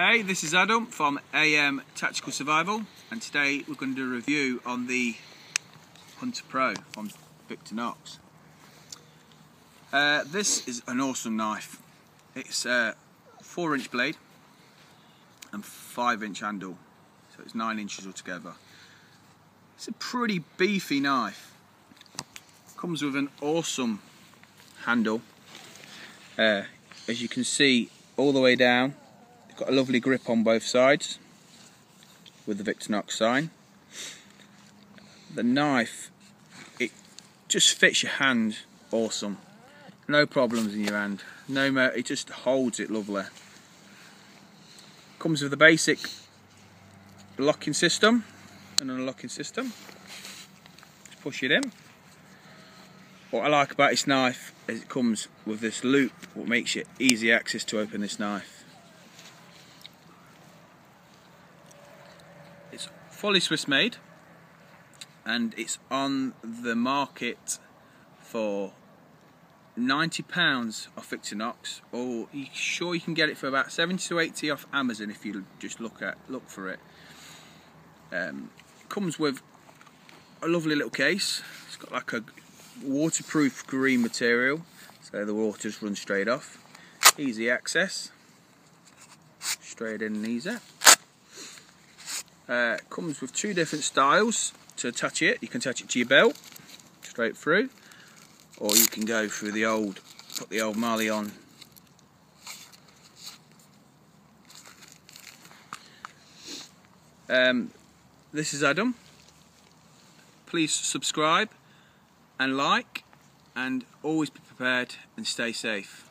Hey, this is Adam from AM Tactical Survival, and today we're going to do a review on the Hunter Pro from Victorinox. Uh, this is an awesome knife. It's a 4 inch blade and 5 inch handle, so it's 9 inches altogether. It's a pretty beefy knife. Comes with an awesome handle. Uh, as you can see, all the way down, got a lovely grip on both sides with the Victorinox sign. The knife, it just fits your hand awesome. No problems in your hand. No, it just holds it lovely. Comes with a basic locking system and unlocking system. Just push it in. What I like about this knife is it comes with this loop what makes it easy access to open this knife. It's fully Swiss made and it's on the market for 90 pounds off Victorinox or you sure you can get it for about 70 to 80 off Amazon if you just look at look for it. Um, comes with a lovely little case. It's got like a waterproof green material so the waters run straight off. Easy access. Straight in and easy uh, comes with two different styles to attach it. You can attach it to your belt straight through or you can go through the old put the old MOLLE on. Um, this is Adam. Please subscribe and like and always be prepared and stay safe.